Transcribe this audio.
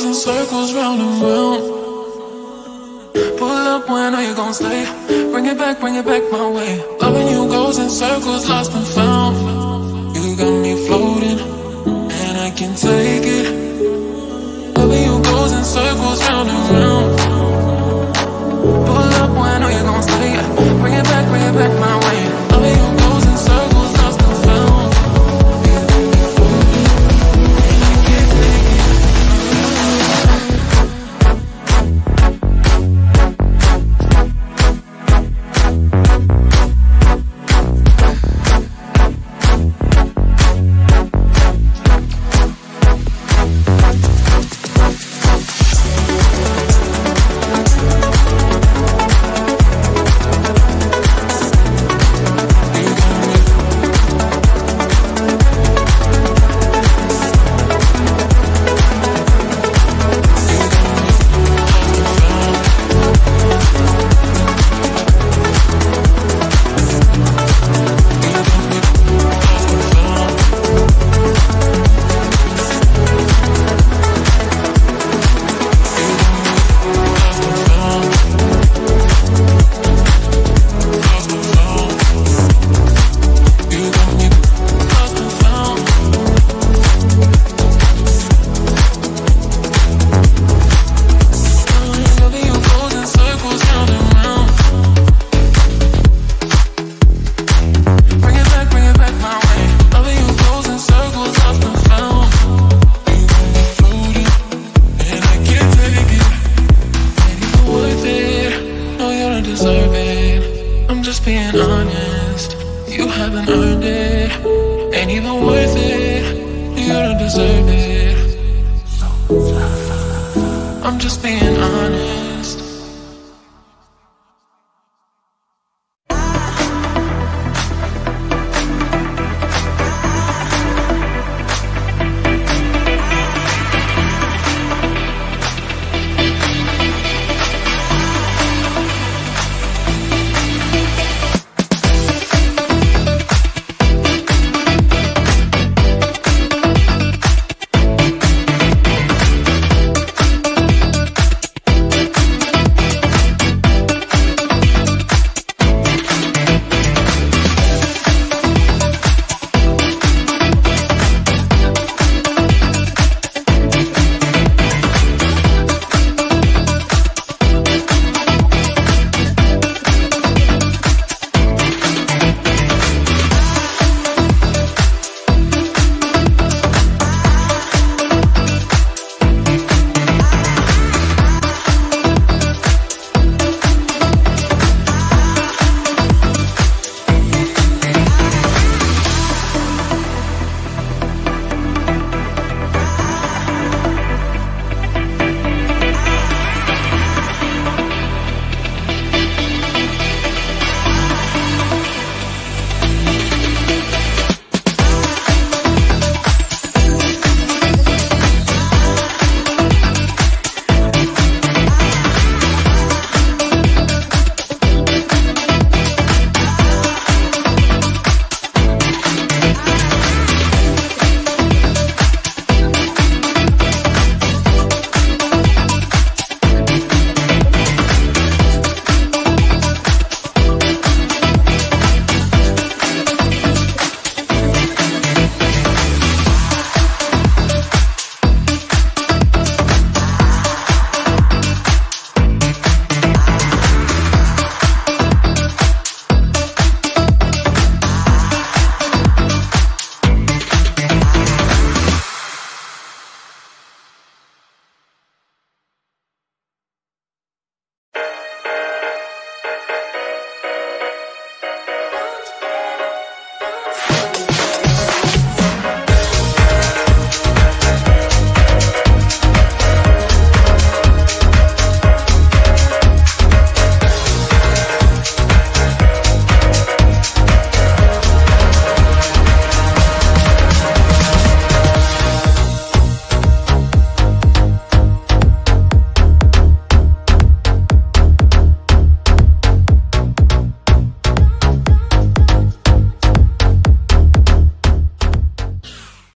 goes in circles round and round. Pull up, when are you gonna stay? Bring it back, bring it back my way. Loving you goes in circles, lost and found. deserve it. I'm just being honest.